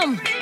him.